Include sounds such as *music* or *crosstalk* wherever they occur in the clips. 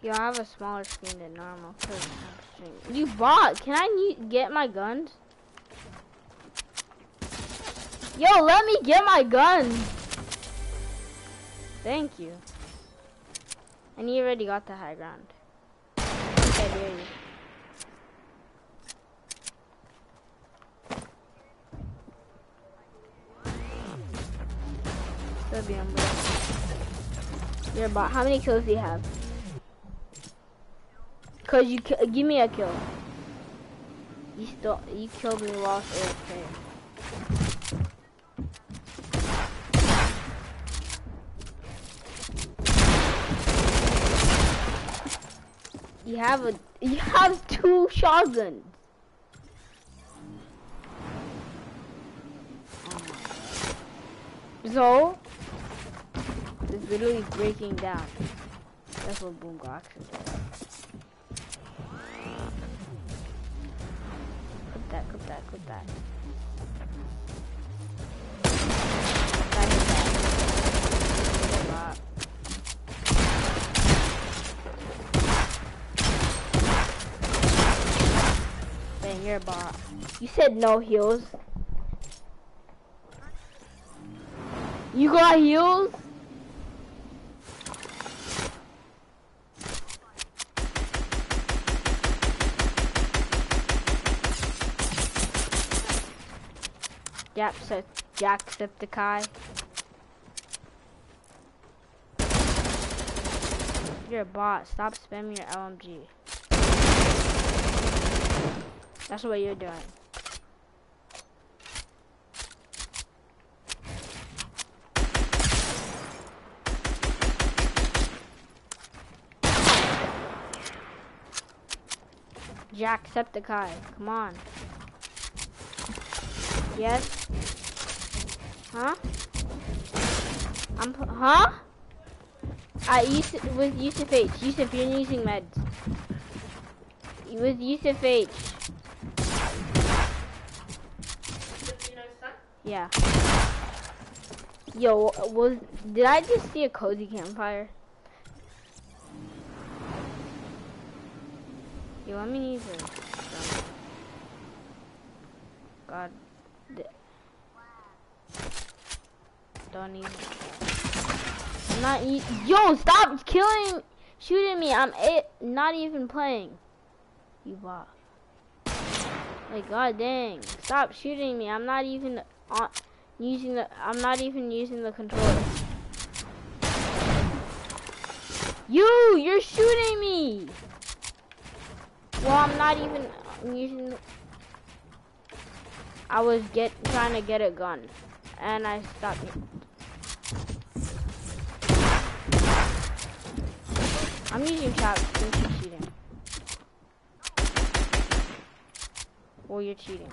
Yo, I have a smaller screen than normal. You bought. Can I get my guns? Yo, let me get my guns. Thank you. And you already got the high ground. Okay, here you. Be You're about how many kills do you have? Cause you give me a kill. You still you killed me while AFK. You have a you have two shotguns. So it's literally breaking down. That's what boom Glocks is. That, clip that, clip that. Bang, you're a bot. You said no heals. You got heals? Jack, Jacksepticeye. You're a bot. Stop spamming your LMG. That's what you're doing. Jacksepticeye, come on. Yes. Huh? I'm, huh? I used to, with Yusuf H. Yusuf, you're using meds. With Yusuf H. Yeah. Yo, was did I just see a cozy campfire? Yo, let me use this. God. Don't even. I'm not e Yo, stop killing, shooting me. I'm a not even playing. You bot. Like, god dang. Stop shooting me. I'm not even on using the, I'm not even using the controller. You, you're shooting me. Well, I'm not even using the, I was get trying to get a gun and I stopped it. I'm using since you're cheating. Well, you're cheating.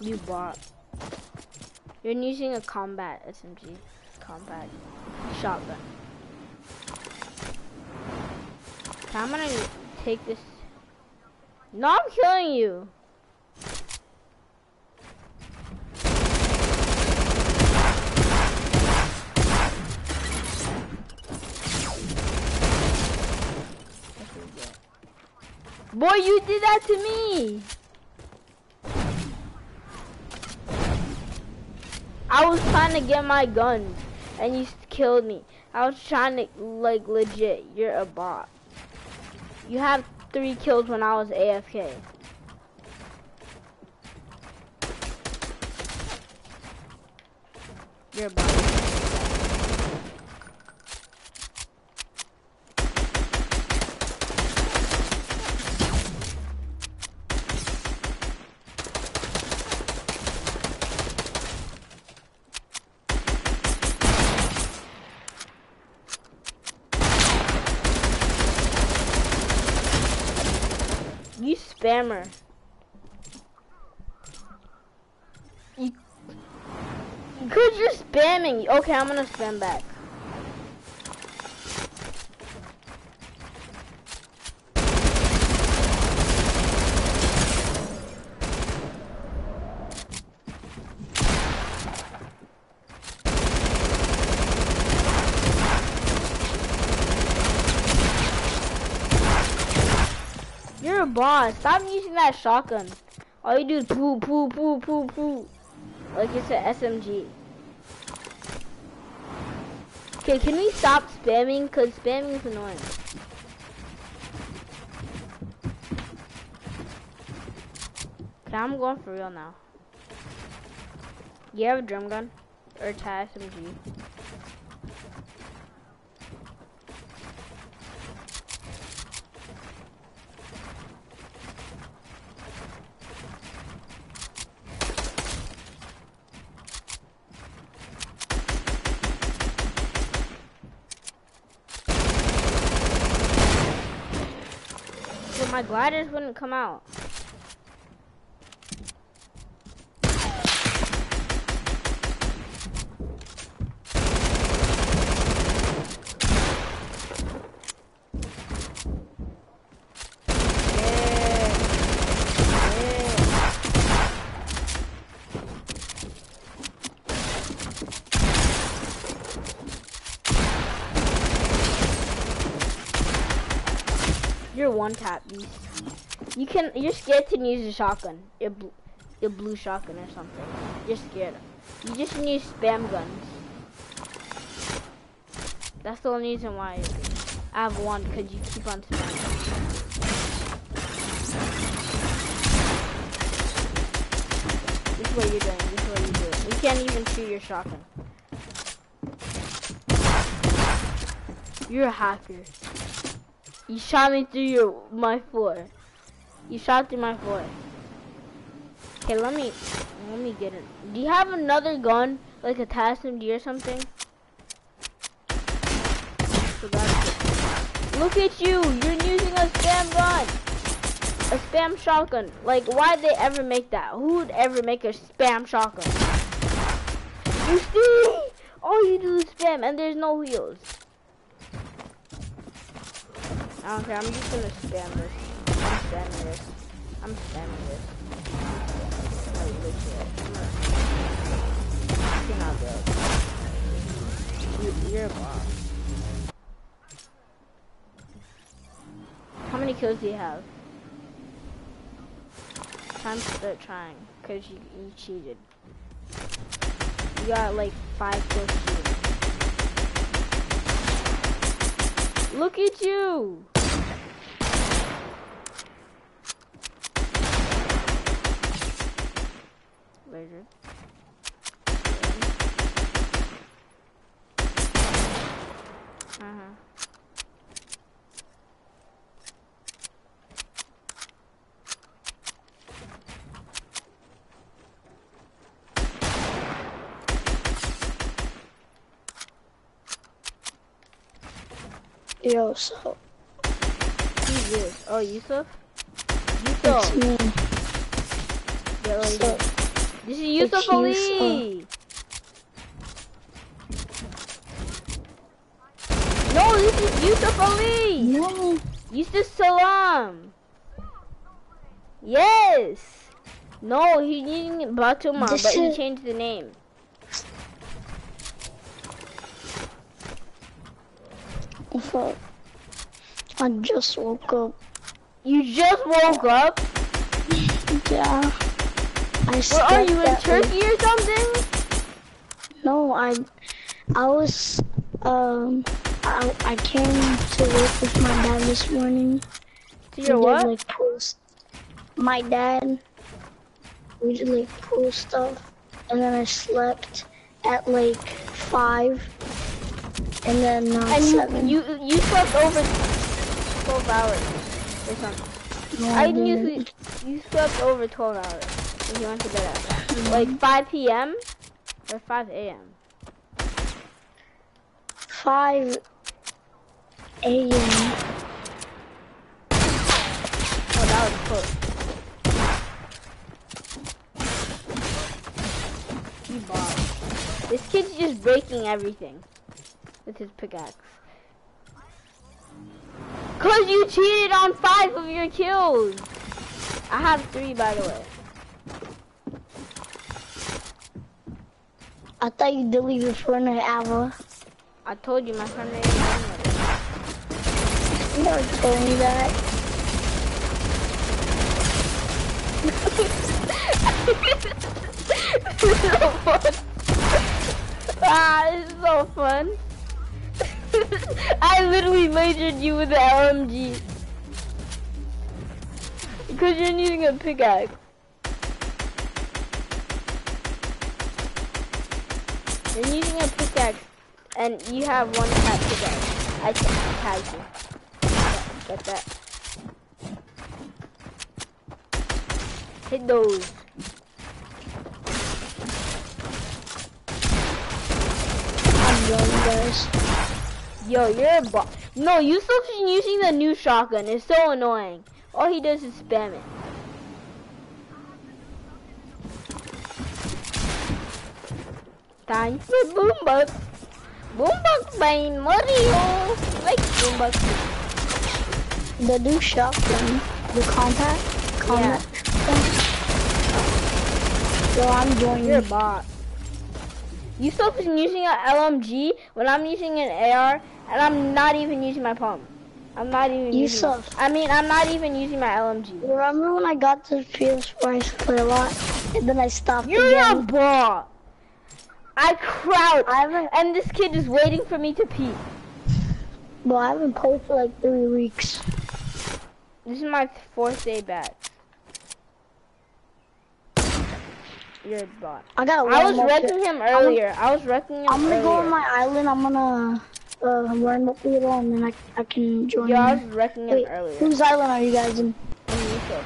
You bought. You're using a combat SMG. Combat shotgun. I'm gonna take this. No, I'm killing you. Boy, you did that to me. I was trying to get my gun, and you killed me. I was trying to, like, legit, you're a bot. You have three kills when I was AFK. You're a spammer. You, cause you're spamming. Okay, I'm gonna spam back. Boss. Stop using that shotgun. All you do is poo, poo, poo, poo, poo. Like it's an SMG. Okay, can we stop spamming? Cause spamming is annoying. Okay, I'm going for real now. You have a drum gun? Or a SMG? Gliders wouldn't come out. You're one tap. You can. You're scared to use a shotgun. Your blue, your blue shotgun or something. You're scared. You just need spam guns. That's the only reason why I have one, because you keep on spamming. This is what you're doing. This is what you're doing. You can't even shoot your shotgun. You're a hacker. You shot me through your my floor. You shot through my floor. Okay, let me let me get it. Do you have another gun, like a TASMG or something? Look at you! You're using a spam gun, a spam shotgun. Like, why'd they ever make that? Who would ever make a spam shotgun? You see? All you do is spam, and there's no wheels. Don't I'm just gonna spam this. I'm spamming this. I'm spamming this. Like legit. I'm gonna I cannot build. You, you're a boss. How many kills do you have? Time to start trying, cause you, you cheated. You got like five kills. Look at you! Laser. Uh-huh. Yo, so. Who's this? Oh, Yusuf? Yusuf! It's me. Yeah, so, this is Yusuf Ali. No, this is Yusuf Ali. No. Yusuf Salam. Yes. No, he's using Batuma, this but he changed the name. Fuck. I just woke up. You just woke up? yeah. I Where are you in Turkey or something? No, I, I was, um, I, I came to work with my dad this morning. To your what? Did, like post. My dad. We did like pool stuff, and then I slept at like five, and then uh, and seven. You you slept over twelve hours or something. No, I, I usually you slept over twelve hours he went to bed at mm -hmm. like 5 p.m. or 5 a.m. 5 a.m. Oh, that was close. He bombed. This kid's just breaking everything with his pickaxe. Cause you cheated on five of your kills. I have three, by the way. I thought you deleted for an hour. I told you my friend made a You never told me that. this is so fun. Ah, this is so fun. *laughs* I literally majored you with the LMG. Because you're using a pickaxe. You're using a pickaxe, and you have one tap pickaxe. I tagged you. Get that. Hit those. I'm going, guys. Yo, you're a bot. No, Yusuf's using the new shotgun. It's so annoying. All he does is spam it. Time for Boombuck. Boombuck by Mario. Like Boombuck. The new shotgun, the compact, compact. So I'm joining. You're a bot. Yusuf is using an LMG when I'm using an AR, and I'm not even using my pump. I'm not even using. my- Yusuf. I mean, I'm not even using my LMG. Remember when I got the PS4, I used to play a lot, and then I stopped You're a bot. I crouch, I and this kid is waiting for me to pee. well, I haven't played for like three weeks. This is my fourth day back. You're a bot. I got. I was wrecking him earlier. I was wrecking him I'm gonna earlier. go on my island. I'm gonna uh, learn the theater, and then I, I can join. Yeah, I was wrecking him Wait, earlier. whose island are you guys in? And Yusuf.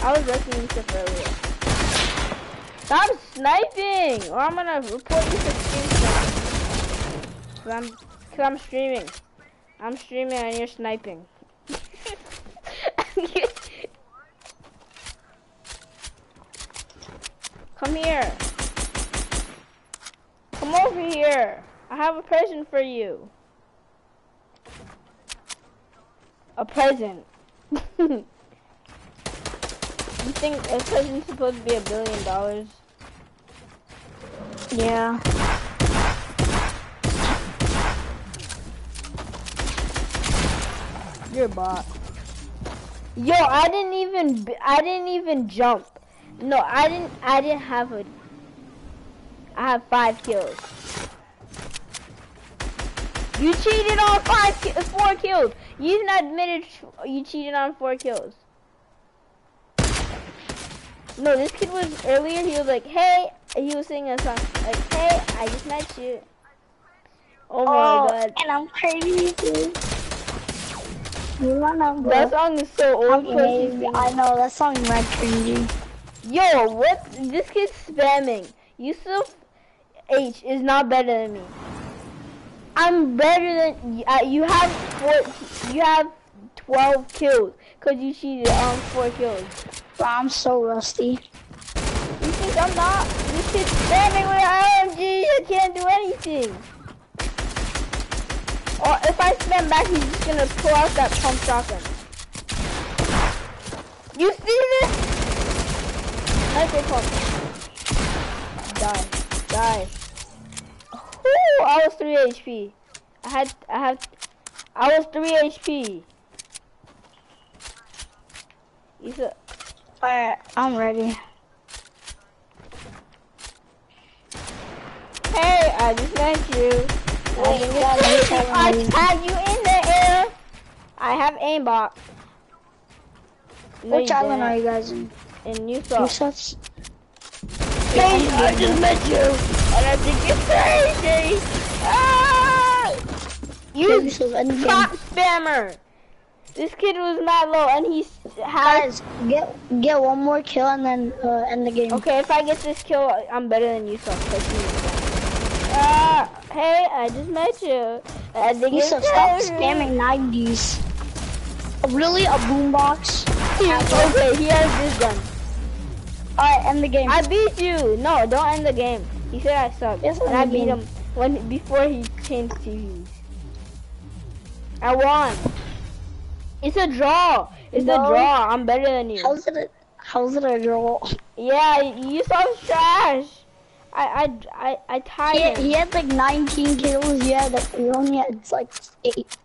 I was wrecking Yusuf earlier. Stop sniping, or I'm gonna report you for stream. Cause I'm, cause I'm streaming. I'm streaming and you're sniping. *laughs* Come here. Come over here. I have a present for you. A present. *laughs* you think a present's supposed to be a billion dollars? Yeah. You're a bot. Yo, I didn't even, I didn't even jump. No, I didn't, I didn't have a, I have five kills. You cheated on five, four kills. You even admitted you cheated on four kills. No, this kid was earlier. He was like, "Hey," he was singing a song like, "Hey, I just met you." Oh my god, and I'm crazy. You my number. that song is so old. crazy. I know that song is mad cringy. Yo, what? This kid's spamming. Yusuf H is not better than me. I'm better than uh, you. Have four. You have twelve kills because you cheated on four kills. Bro, I'm so rusty. You think I'm not? This kid's spamming with an LMG. I can't do anything. Or if I spam back, he's just gonna pull out that pump shotgun. You see this? Sniper pump. Die. Die. Ooh, I was 3 HP. I had, I had, I was 3 HP. You said, Alright, I'm ready. hey, I just met you. I, Wait, think yeah, it's- let me tell I you. tag you in the air. I have aimbot. No, Which you island are you guys in? And you saw. Yusuf's? Hey, I just met you, and I think it's crazy. Ah! You Yusuf, end game. spammer. This kid was mad low, and he has. Guys, get get one more kill and then uh, end the game. Okay, if I get this kill, I'm better than you, so Ah, hey, I just met you. Think it's stop spamming 90s. Uh, Really, a boombox? *laughs* Okay, he has this gun. Alright, end the game. I beat you. No, don't end the game. He said I suck, Yes, and I beat him when before he changed TVs. I won. It's a draw. It's a draw. I'm better than you. How's it? A, how's it a draw? Yeah, you saw trash. I I I I tied He, him he had like 19 kills. Yeah, that he only had like eight.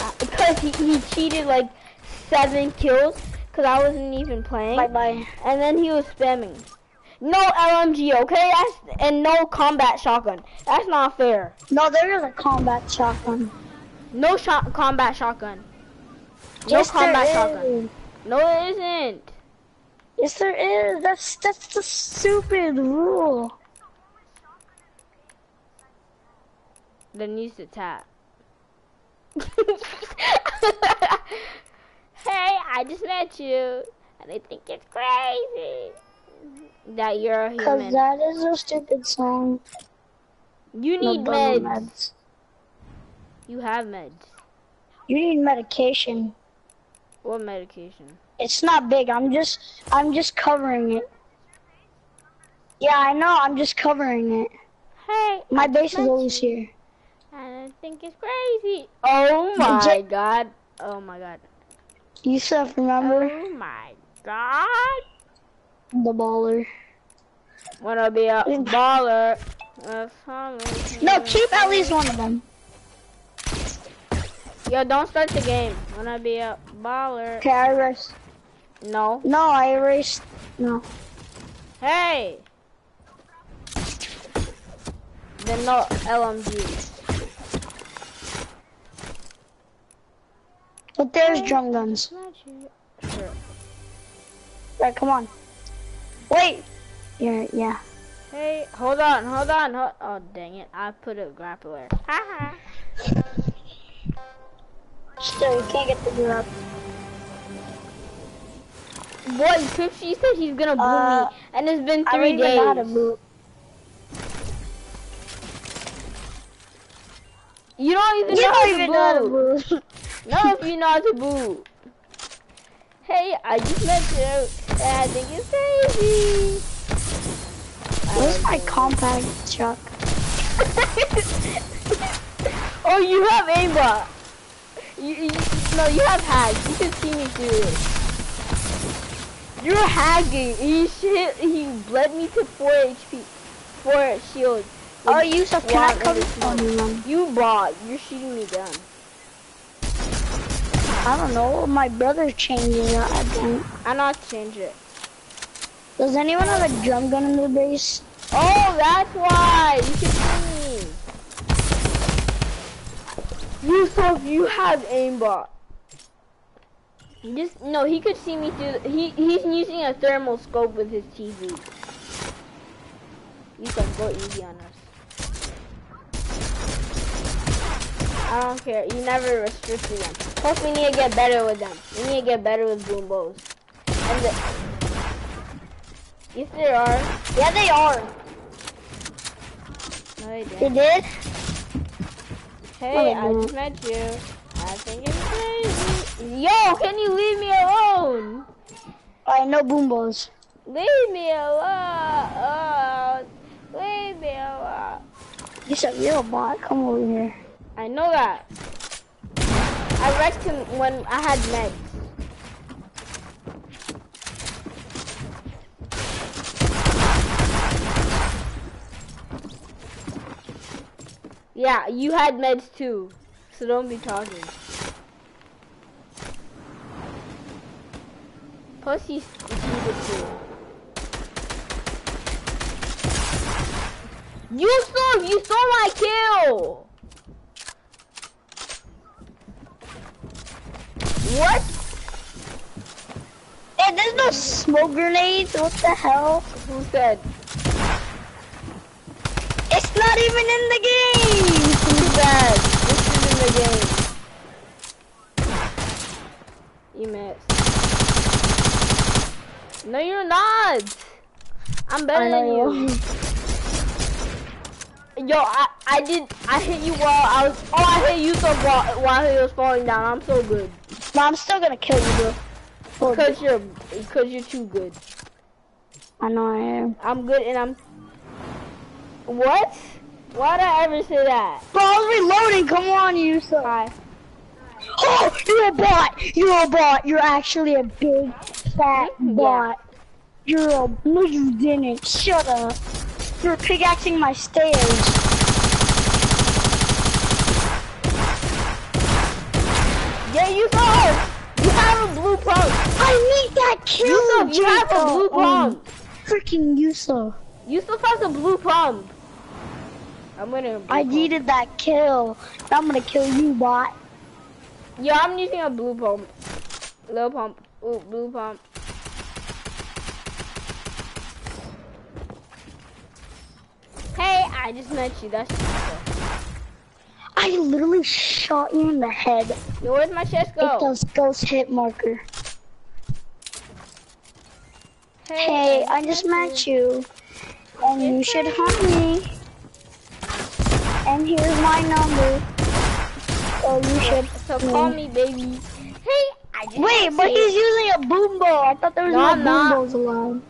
Uh, because he, he cheated like seven kills. because I wasn't even playing. Bye bye. And then he was spamming. No LMG, okay? That's and no combat shotgun. That's not fair. No, there is a combat shotgun. No shot combat shotgun. No Yes, there combat shotgun. is. No, it isn't. Yes, there is. That's that's the stupid rule. Then use the tap. *laughs* hey, I just met you, and I think it's crazy that you're a human. Cause that is a stupid song. you need bubble meds. meds. You have meds. You need medication. What medication? It's not big. I'm just I'm just covering it. Yeah, I know. I'm just covering it. Hey, My I base is always you, here. And I think it's crazy. Oh my J- god. Oh my god. You Yusuf, remember Oh my god. the baller? Wanna be a baller. No, keep at least one of them. Yo, don't start the game. Wanna be a baller. Okay, I erased. No. No, I erased. No. Hey! They're not LMG. But there's drum guns. Sure. Right, come on. Wait. Yeah, yeah. Hey, hold on, hold on, hold Oh, dang it. I put a grappler. Haha. Still, you can't get the grab. Boy, Pipsy said he's gonna boot Uh, me, and it's been I don't three even know how to days. move. You don't even You know don't how even how to boot. move. *laughs* No, if you know how to boot. Hey, I just met you, and I think it's crazy. Where's my compact truck? *laughs* oh, you have aimbot. You, you, no, you have hacks. You can see me through it. You're hacking. He shit. He bled me to four HP, four shield. Oh, Yusuf, can I come on you? You bot. You're shooting me down. I don't know. My brother changed it. I don't. I'm not change it. Does anyone have a drum gun in their base? Oh, that's why. You can Yusuf, you have aimbot. Just no, he could see me through. The, he he's using a thermal scope with his TV. You can go easy on us. I don't care. You never restricted them. Plus, we need to get better with them. We need to get better with boom bows. And the, yes, there are. Yeah, they are. No, they They didn't. did? Hey, I just met you. I think it's crazy. Yo, can you leave me alone? I know boom balls. Leave me alone. Leave me alone. You said you're a bot. Come over here. I know that. I wrecked him when I had meds. Yeah, you had meds too, so don't be talking. Plus he's he's too. You stole, you stole my kill. What? Hey, there's no smoke grenades. What the hell? Who said? Not even in the game. Too bad. This is in the game. You missed. No, you're not. I'm better than you. *laughs* Yo, I, I did, I hit you while I was, oh, I hit you so while, while he was falling down. I'm so good. No, I'm still gonna kill you, bro. Cause you're, cause you're too good. I know I am. I'm good and I'm, what? Why'd I ever say that? Bro, I was reloading. Come on, you. So. Hi. Oh, you're a bot. You're a bot. You're actually a big fat Yeah. bot. You're a no, you didn't. Shut up. You're pickaxing my stairs. Yeah, you saw. You have a blue pump. I need that kill, Yusuf, you have a blue Um, pump. Freaking Yusuf. Yusuf has a blue pump. I'm winning a blue I pump. needed that kill. I'm gonna kill you, bot. Yeah, I'm using a blue pump. Little pump. Ooh, blue pump. Hey, I just met you. That's I literally shot you in the head Yo, where's my chest go? those ghost hit marker. Hey, I just met you. And you should hunt me. And here's my number. So you should So call me. me, baby. Hey, I just Wait, met but you. he's using a boom bow. I thought there was No, no, I'm boom not. bows allowed.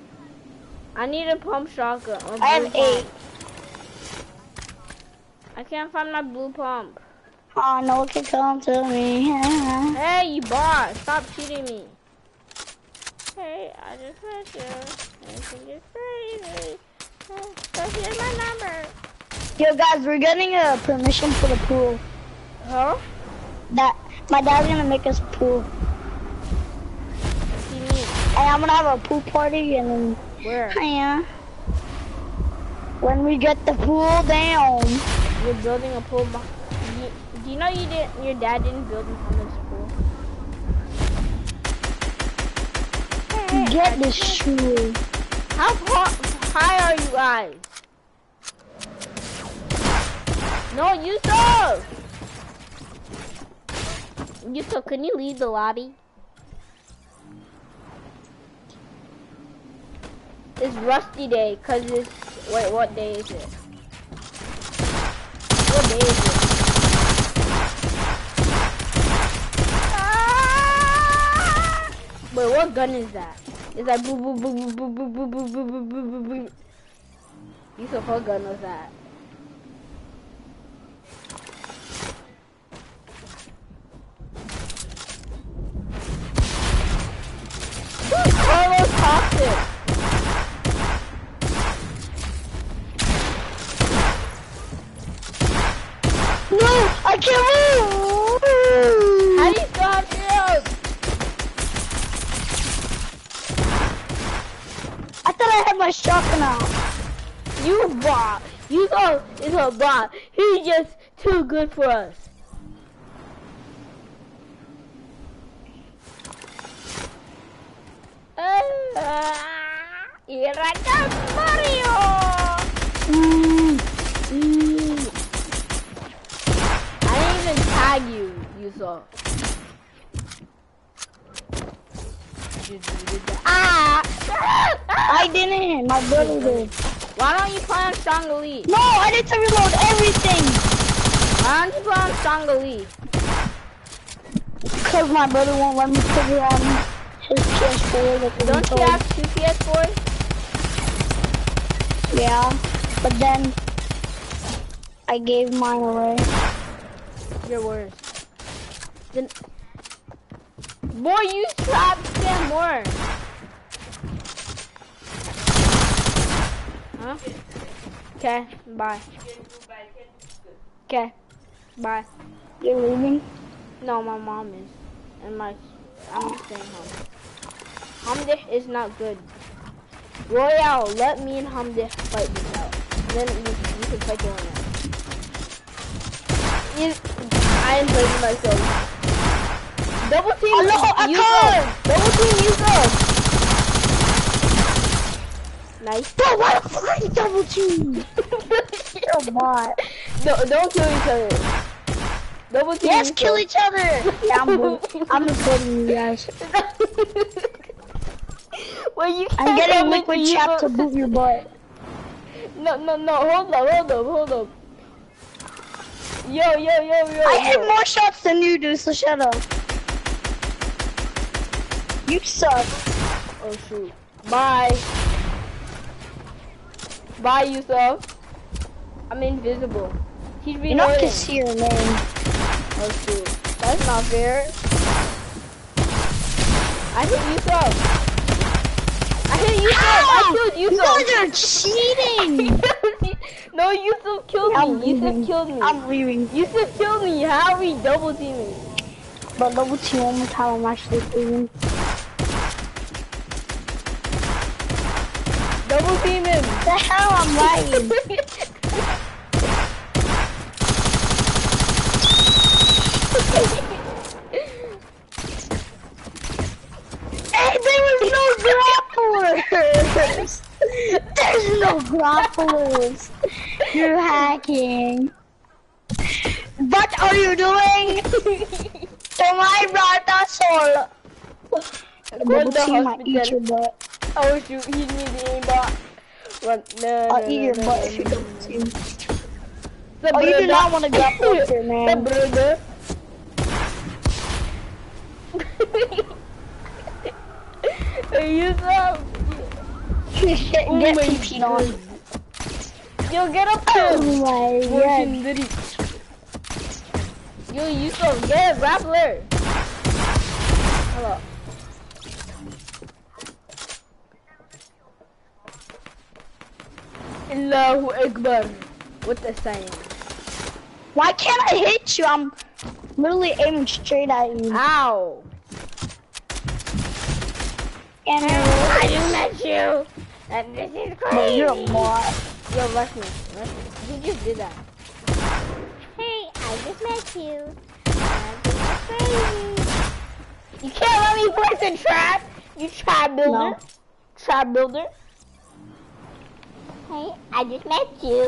I need a pump shotgun. a I have blue eight. I can't find my blue pump. Oh, no one can come to me. *laughs* Hey, you boss, stop cheating me. Hey, I just met you. I think it's crazy. So here's my number. Yo, guys, we're getting a permission for the pool. Huh? That my dad's gonna make us a pool, What do you mean? and I'm gonna have a pool party, and then Where? *laughs* yeah, when we get the pool down, You're building a pool. beh- You, do you know you didn't? Your dad didn't build Muhammad's pool. Hey, get this just met you. shoe. How high are you guys? No, Yusuf! Yusuf, can you leave the lobby? It's Rusty Day, cause it's, wait, what day is it? What day is it? Ah! Wait, what gun is that? Is that boo boo boo boo boo boo boo boo boo boo boo boo boo? Yusuf, what gun was that? Carlos Toxic. No, I can't move. How do you still have shield? I thought I had my shotgun out. You go is a bot. He's just too good for us. Ah, here I come, Mario. Mm, mm. I didn't even tag you, you saw. Ah! I didn't. My brother did. Why don't you play on Elite? No, I need to reload everything. Why don't you play on Strong Elite? Cause my brother won't let me put it on his PS4 with the Don't you have two PS4s? Yeah, but then I gave mine away. You're worse. Then, boy, you stop spam more. Huh? Okay, bye. Okay, bye. You're leaving? No, my mom is, and my, I'm staying home. Hamdeh is not good. Royale, let me and Hamdeh fight this out. Then you, you can fight your own. You, I am playing myself. Double team. Hello, I Yusuf. Double team Yusuf. Nice. Bro, why the fuck are you double team? You're a bot. No, don't kill each other. Double team. Yes, kill each other. *laughs* Yeah, I'm, I'm recording you guys. *laughs* well, you I'm getting liquid chap to boot your butt. No, no, no, hold up, hold up, hold up. Yo, yo, yo, yo. I yo. hit more shots than you do, so shut up. You suck. Oh shoot. Bye. Bye, Yusuf. I'm invisible. He's You're not gonna see your name. Oh shoot. That's not fair. I hit Yusuf. I hit Yusuf. I killed You Yusuf. guys are cheating. *laughs* no, Yusuf killed me. Yusuf leaving. killed me. I'm leaving. Yusuf killed me. How are we double teaming? But double team one more time, I'm actually leaving. Double team him. The hell I'm lying. hey, there was no grapplers. There's no grapplers. You're hacking. What are you doing? Tomai brata sol. Go to the I eat hospital. butt. Oh shoot, he needs the What? No, no, I'll eat your no, butt no, if you no, don't no. team. The Oh, you do not want to grapple with your The brother. *laughs* You stop. Oh get Oh my PP on. God. Yo, get up Oh there. my god. Yo, Yusuf, get a grappler. Hello. Allahu Akbar. What the saying? Why can't I hit you? I'm literally aiming straight at you. Ow. And I just met you. And this is Bro, crazy. you're a mod. Yo, rush me. Rush me. He just did that. Hey, I just met you. And this is crazy. You can't let me place a trap. You trap builder. No. Trap builder. Hey, I just met you.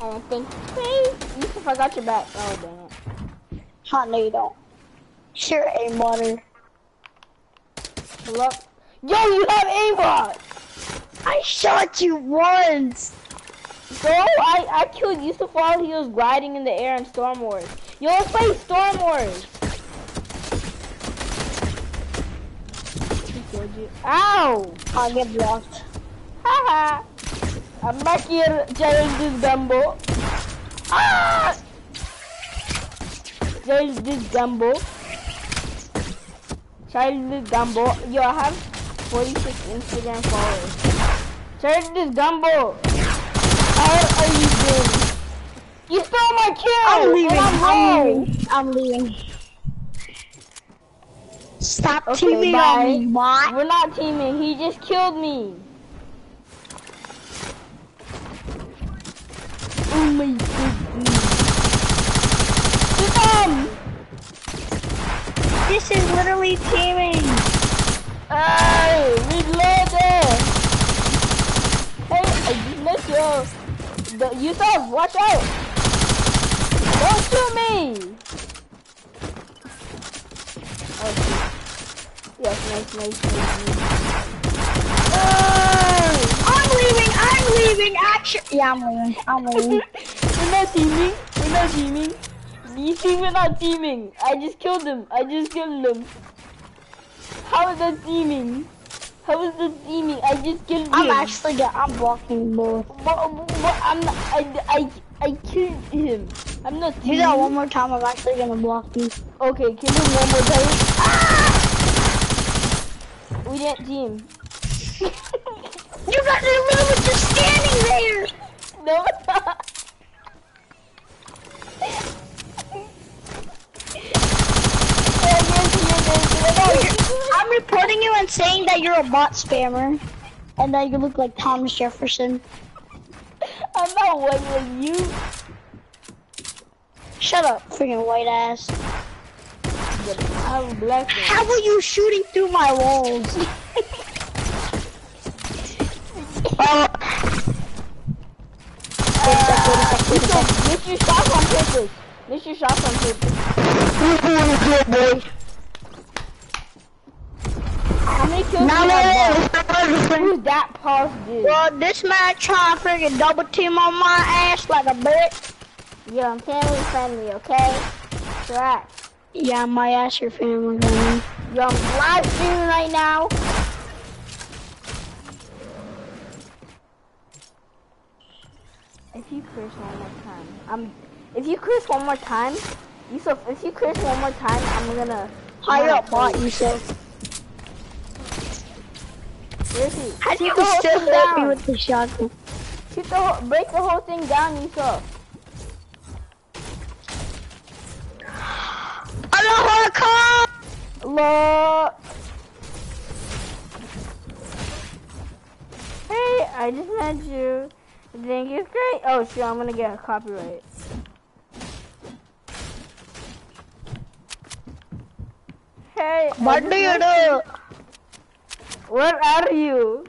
And I think it's crazy. You forgot your back. Oh, dang it. Huh, no you don't. You're a modder. Hello? Yo, you have aimbot. I shot you once. Bro, I, I killed Yusuf while he was gliding in the air in Storm Wars. Yo, let's play Storm Wars. He killed you. Ow! I'll get blocked. Haha! I'm back here, Childish Gumbo. Ah! Challenge Childish Gumbo. this Gumbo. Yo, I have 46 Instagram followers. Childish Gumbo. How are you doing? You stole my kill! I'm leaving. I'm I'm leaving. I'm leaving. Stop Okay, teaming bye. on me? We're not teaming. He just killed me. My goodness. Him! This is literally teaming. Hey, reload it! Hey, I just missed you. The, Yusuf, watch out! Don't shoot me! Oh, shoot. Yes, nice, nice, nice, nice. Hey! I'm leaving. Action. Yeah, I'm leaving. I'm leaving. *laughs* We're not teaming. We're not teaming. You see, we're not teaming. I just killed him. I just killed him. How is that teaming? How is that teaming? I just killed him. I'm actually get. I'm blocking both. But, but I'm not. I, I, I killed him. I'm not Do that one more time. I'm actually gonna block you. Okay, kill him one more time. Ah! We didn't team. *laughs* You guys are literally just standing there. no. I'm reporting you and saying that you're a bot spammer, and that you look like Thomas Jefferson. I'm not one like you. Shut up, freaking white ass. I'm black. man. How are you shooting through my walls? *laughs* uh, Uh, Miss your shots on purpose. Miss your shots on purpose. How many kills Now do you have? let Bob? Who's that pause dude? Well, this man trying to freaking double team on my ass like a bitch. Yo, I'm family friendly, okay? Correct. Yeah, my ass your family. man. Yo, I'm live streaming right now. If you curse one more time, I'm. If you curse one more time, Yusuf, if you curse one more time, I'm gonna. Hire gonna bot, said. Where is he? How do you still hit me with the shotgun? Shoot the whole, break the whole thing down, Yusuf. Allah Akbar! Look. Hey, I I just met you. I think it's great. Oh shit, I'm gonna get a copyright. Hey, I What do you do? Where are you?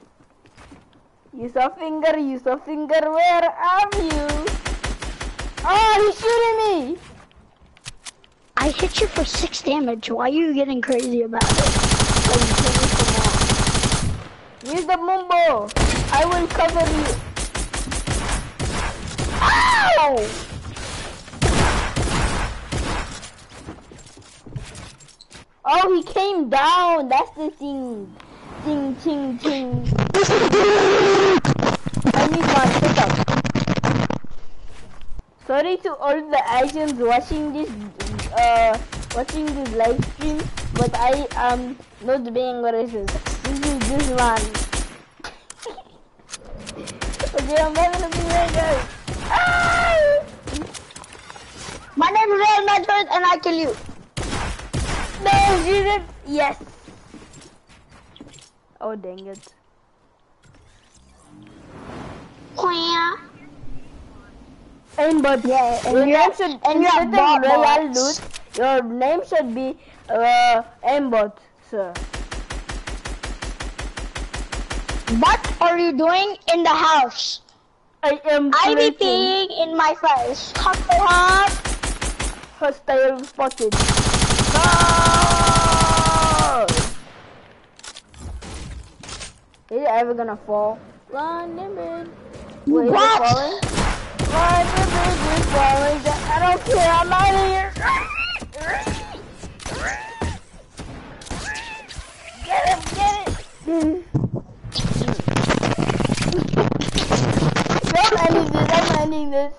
Use a finger, use a finger, where are you? Oh, he's shooting me! I hit you for six damage. Why are you getting crazy about it? Oh, you kill me some more. Use the mumbo! I will cover you. Ow! Oh, he came down. That's the thing. Ting, ting, ting. I need my pickup. Sorry to all the Asians watching this, uh, watching this live stream, but I am not being racist. This is this *laughs* man. okay, I'm not gonna be there, guys. Ah! Is Real Madrid and I kill you. No, she did. Yes. Oh, dang it. And but Yeah, and your you name should and you have bot Royal. Loot, your name should be uh Aimbot, sir. What are you doing in the house? I am I be peeing in my face. Hot hot. Hostile spotted. No! Is it ever gonna fall? Run, Nimbin. Wait, is What? falling? Run, Nimbin, it's falling. I don't care, I'm out of here. Get him, get it. I'm *laughs* ending this, I'm ending this.